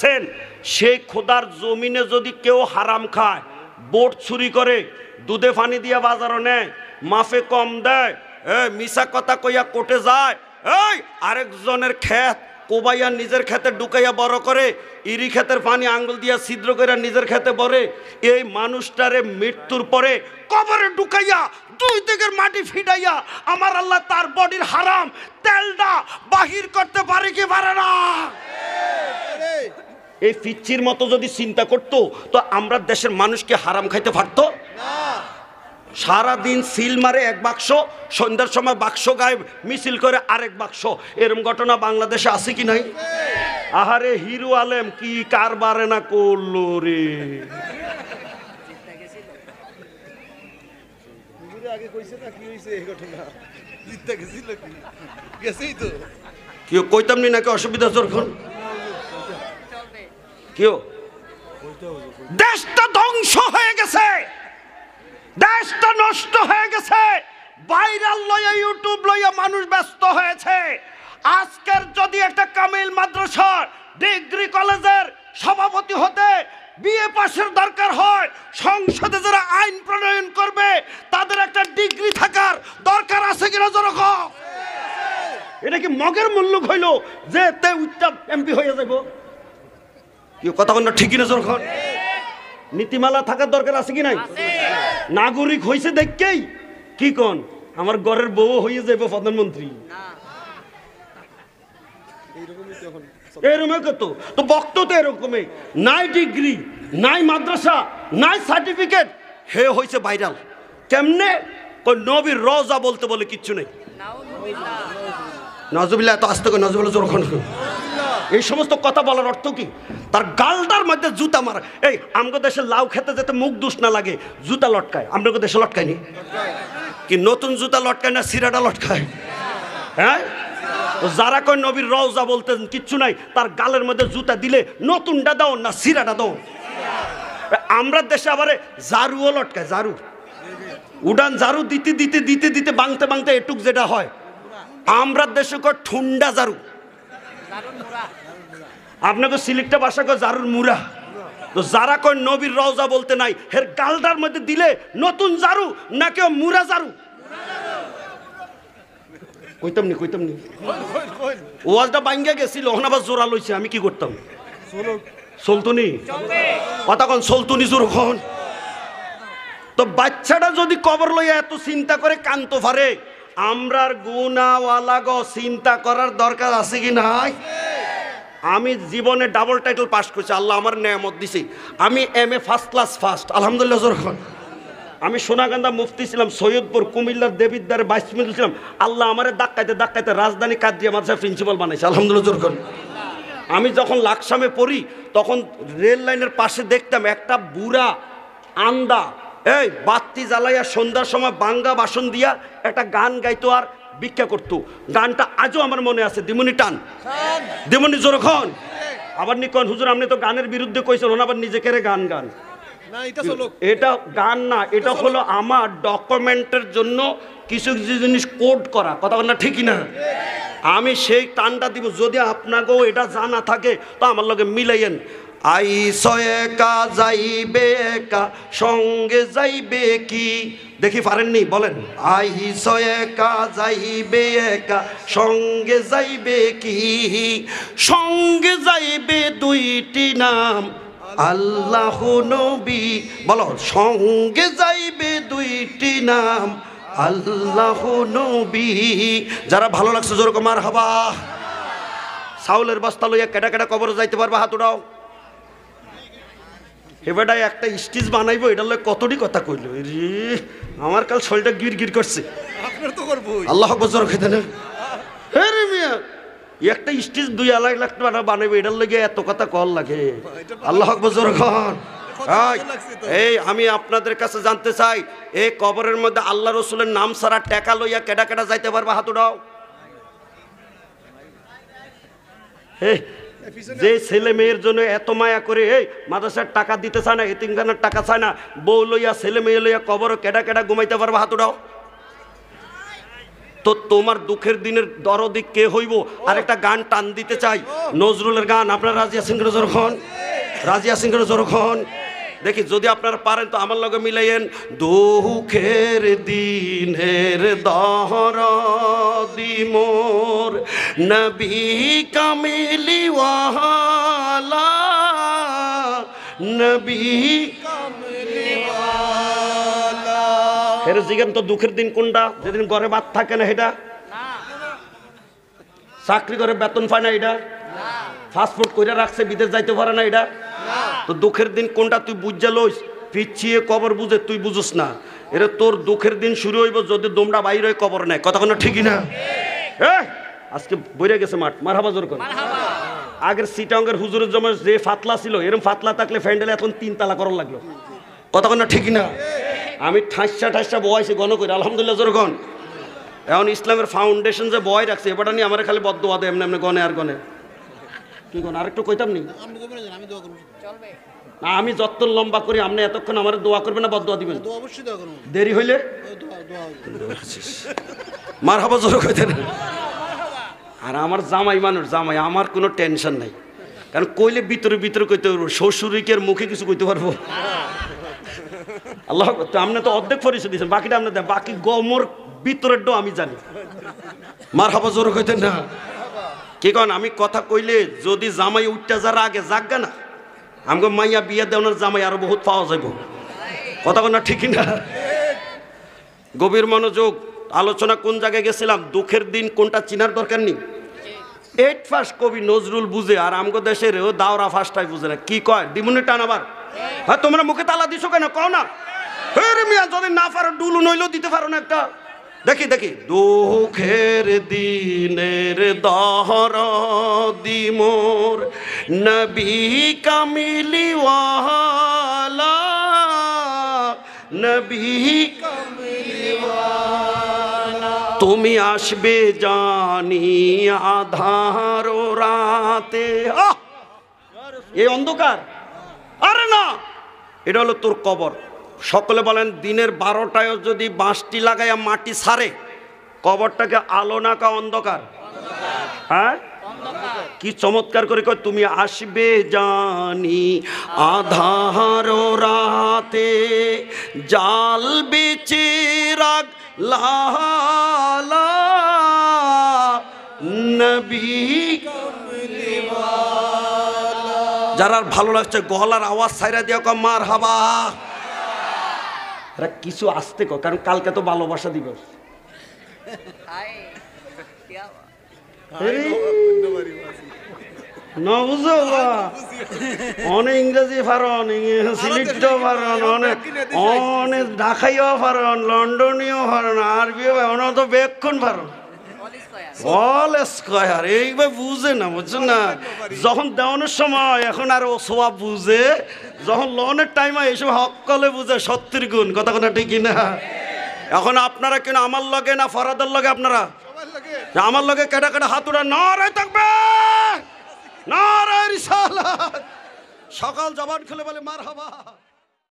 ছেন সেই খোদার জমিনে যদি কেউ হারাম খায়, বোট চুরি করে, দুধে পানি দিয়া বাজারও নেয়, মাফে কম দেয় মিশা কথা কইয়া কোটে যায়, এই, আরেকজনের ক্ষেত কোবাইয়া নিজের খেতে ঢুকাইয়া বড় করে, ইরি ক্ষেতের পানি আঙ্গুল দিয়া ছিদ্র করে নিজের খেতে বরে এই মানুষটারে মৃত্যুর পরে কবরে ঢুকাইয়া, দুই দিকের মাটি ফিডাইয়া আমার আল্লাহ তার বডির হারাম, তেলটা বাহির করতে পারে কি পারে না? এই পিচ্ছির মতো যদি চিন্তা করতো তো আমরা দেশের মানুষকে হারাম খাইতে পারতো? সারাদিন সিল মারে এক বাক্স সন্ধ্যার সময় বাক্স গায়ে মিছিল করে আরেক বাক্স। এরম ঘটনা বাংলাদেশে আছে কি নাই? আহারে হিরু আলেম কি কারবারে না করল রে? কইতাম নি নাকি অসুবিধা যখন কেউ দেশটা ধ্বংস হয়ে গেছে। দেশটা নষ্ট হয়ে গেছে। ভাইরাল লইয়া ইউটিউব লইয়া মানুষ ব্যস্ত হয়েছে। আজকের যদি একটা কামিল মাদ্রাসার ডিগ্রি কলেজের সভাপতি হতে বিএ পাশের দরকার হয়, সংসদে যারা আইন প্রণয়ন করবে, তাদের একটা ডিগ্রি থাকার দরকার আছে কিনা জনগণ এটা কি মগের মূল্য হইল যে তে উত্তাপ এমপি হয়ে যাব কি কথা ঠিকই না যখন নীতিমালা থাকার দরকার আছে কি নাই নাগরিক হইছে দেখকেই কি কোন আমার ঘরের বউ হয়ে যাবে প্রধানমন্ত্রী এইরকমই এরকম কত তো বক্ত তো এরকমই নাই ডিগ্রি নাই মাদ্রাসা নাই সার্টিফিকেট হে হইছে ভাইরাল কেমনে নবীর রওজা বলতে বলে কিচ্ছু নেই নজবিল্লা এত আসতে করে নজবুল্লাহ জোর এই সমস্ত কথা বলার অর্থ কি? তার গালটার মধ্যে জুতা মারা। এই, আমগো দেশে লাউ খেতে যেতে মুখ দুষ না লাগে, জুতা লটকায়। আমগো দেশে লটকায়নি কি নতুন জুতা লটকায় না সিরাটা লটকায়? হ্যাঁ? যারা কয় নবীর রওজা বলতেন, কিচ্ছু নাই, তার গালের মধ্যে জুতা দিলে নতুনটা দাও না সিরাটা দাও। আমরা দেশে আবারে জারুও লটকায় জারু উডান জারু দিতে দিতে দিতে দিতে বাংতে বাংতে এটুক যেটা হয়। আমরা দেশে কয় ঠুন্ডা জারু আপনাকে সিলেক্টটা বাসা কয় জারুর মুরা। তো যারা কয় নবীর রওজা বলতে নাই, হের গালটার মধ্যে দিলে নতুন জারু না কেউ মুরা জারু? কইতাম নি কইতাম নি। ওয়াজটা বাঙ্গা গেছিল, ওখানে আবার জোরা লইছে, আমি কি করতাম? চলো চলতুনি কতক্ষণ চলতুনি জোরক্ষণ তো বাচ্চাটা যদি কবর লইয়া এত চিন্তা করে কান্ত পারে আমরার গুণাওয়ালা গো, চিন্তা করার দরকার আছে কি নাই? আমি জীবনে ডাবল টাইটেল পাস করছি, আল্লাহ আমার নেয়ামত দিছি। আমি M A first class first আলহামদুলিল্লাহ আমি সোনাগান্দা মুফতি ছিলাম, সৈয়দপুর কুমিল্লার দেবিদ্দারে বাইশ মিনিট ছিলাম। আল্লাহ আমারে দাক্কাইতে দাক্কাইতে রাজধানী কাদ্রিয়া মাদ্রাসা প্রিন্সিপাল বানাইছে, আলহামদুলিল্লাহ আমি যখন লাকসামে পড়ি, তখন রেল লাইনের পাশে দেখতাম একটা বুড়া আন্দা, এই বাত্তি জ্বালাইয়া সন্ধ্যার সময় বাঙ্গা বাসন দিয়া একটা গান গাইতো আর ভিক্ষা করতো। গানটা আজও আমার মনে আছে। দিমনি টান। দিমনি জোরখন আবার নিকন হুজুর আপনি তো গানের বিরুদ্ধে কইছেন আবার নিজেকে গান গান? এটা গান না এটা হলো আমার ডকুমেন্টের জন্য কিছু কিছু জিনিস কোড করা। কথা না ঠিকই না? আমি সেই টানটা দিব। যদি আপনাকেও এটা জানা থাকে তো আমার লগে মিলাইয়েন। আই একা, যাইবে একা, সঙ্গে যাইবে কি? দেখি পারেননি, বলেন। আই একা, যাইবে একা, সঙ্গে যাইবে কি? সঙ্গে যাইবে দুইটি নাম, আল্লাহ নবী। বলো, সঙ্গে যাইবে দুইটি নাম, আল্লাহ নবী। যারা ভালো লাগছে জোর মার হাবা চাউলের বস্তা লইয়া কেটা কেটা কবরে যাইতে পারবা, হাত উঠাও। এবারটাই একটা স্টিচ বানাইবো এটা লয় কতটি কথা কইল? রে আমার কাল শরীরটা গির গির করছে আল্লাহ বজর খেতে না হ্যাঁ রে মিয়া। একটা স্টেজ দুই আড়াই লাখ টাকা বানাবে এটার লেগে এত কথা কল লাগে। আল্লাহ বজর খান এই আমি আপনাদের কাছে জানতে চাই এই কবরের মধ্যে আল্লাহ রসুলের নাম সারা টেকা লইয়া কেডা কেডা যাইতে পারবা হাতুড়াও এই, যে ছেলে মেয়ের জন্য এত মায়া করে, এই, মাদ্রাসার টাকা দিতে চায় না, এতিমখানার টাকা চায় না, বউ লইয়া, ছেলে মেয়ে লইয়া কবর কেডা কেডা ঘুমাইতে পারব হাতুড়াও তো তোমার দুঃখের দিনের দরদি কে হইব? আর একটা গান টান দিতে চাই। নজরুলের গান, আপনার রাজিয়া সিং যখন রাজিয়া সিং যখন দেখি যদি আপনারা পারেন তো আমার লগে মিলাইয়েন। দুঃখের দিনের দহর দিমোর নবী কামিলিওয়ালা নবী এর জিজ্ঞেন তো দুঃখের দিন কোনটা? যেদিন ঘরে ভাত থাকে না এটা চাকরি করে বেতন পায় না এটা ফাস্টফুড কইরা রাখছে বিদেশ যাইতে পারে না এটা তো দুঃখের দিন কোনটা তুই বুঝা লইস? পিছিয়ে কবর বুঝে তুই বুঝুস না। এরে তোর দুঃখের দিন শুরু হইব যদি দোমরা বাইরে হয়ে কবর নেয়। কথা কোনো ঠিকই না? এই, আজকে বইরে গেছে মাঠ। মার হাবা জোর করে। আগের সিটাঙ্গের হুজুরের জমা যে ফাতলা ছিল এরকম ফাতলা থাকলে ফ্যান্ডেলে এখন তিন তালা করার লাগল। কথা কোনো ঠিকই না? আমি ঠাসা ঠাসা বয়সে গণ করি আলহামদুলিল্লাহ জোর গণ এখন ইসলামের ফাউন্ডেশন যে বয় রাখছে এবারটা নিয়ে আমার খালি বদ্ধ বাদে এমনি এমনি গনে আর গনে কি গণ? আরেকটু কইতাম নি? না, আমি যত লম্বা করি আপনি এতক্ষণ আমার দোয়া করবেন না বদ্ধ দিবেন। দোয়া অবশ্যই দোয়া করব দেরি হইলে? মার হাবা। জোর আর আমার জামাই মানুষ জামাই আমার কোনো টেনশন নাই। কারণ কইলে ভিতরে ভিতরে কইতে পারব শ্বশুরিকের মুখে কিছু কইতে পারব? আল্লাহ তো আপনি তো অর্ধেক পরিচয় দিয়েছেন বাকিটা আপনি দেন। বাকি গমর ভিতরের ডো আমি জানি। মার হাবা জোর কইতেন না। কি কন আমি কথা কইলে যদি জামাই উঠতে যারা আগে যাক না? আমাকে মাইয়া বিয়ে দেওয়ার জামাই আরও বহুত পাওয়া যাইব। কথা না ঠিকই না গভীর মনোযোগ, আলোচনা কোন জায়গায় গেছিলাম, দুঃখের দিন কোনটা চিনার দরকার নেই? এইট ফার্স্ট কবি নজরুল বুঝে, আর আমগো দেশের ও দাওরা ফার্স্টটাই বুঝে না। কি কয়? দিমুনি টান আবার। হ্যাঁ তোমরা মুখে তালা দিছো কেন? কও না। যদি না পারো, ডুলু নইলেও দিতে পারো না একটা। দেখি দেখি। দুঃখের দিনের দহর দিমোর নবী কামিলিওয়ালা নবী তুমি আসবে জানি আধার রাতে! এই অন্ধকার। আরে না! এটা হলো তোর কবর। সকলে বলেন, দিনের বারোটায় যদি বাঁশটি লাগাইয়া মাটি সারে, কবরটাকে আলো না কা অন্ধকার? হ্যাঁ? কি চমৎকার করে কয়, তুমি আসবে জানি, আধার রাতে জাল বেচে রাগ যারা ভালো লাগছে, গলার আওয়াজ সাইরা দিয়া কম মার হাবা কিছু আসতে কো কারণ কালকে তো ভালোবাসা দিবস। অনেক ইংরেজি পারন সিলেটও পারন অনেক অনেক ঢাকাইও পারন লন্ডনীয় পারন আরবিও পারন তো বেক্ষণ পারন অল স্কয়ার এইবার বুঝে না বুঝছেন না? যখন দেওয়ানোর সময় এখন আর ও সোয়াব বুঝে যখন লোনের টাইমে এইসব হকলে বুঝে সত্যির গুণ কথা কথা ঠিকই না এখন আপনারা কেন আমার লগে না ফরাদের লগে আপনারা? আমার লোকে কেটা কেটা হাতুড়া নড়াই থাকবে! নড়াই রিসালাত! সকাল জবান খুলে বলে মার হাবা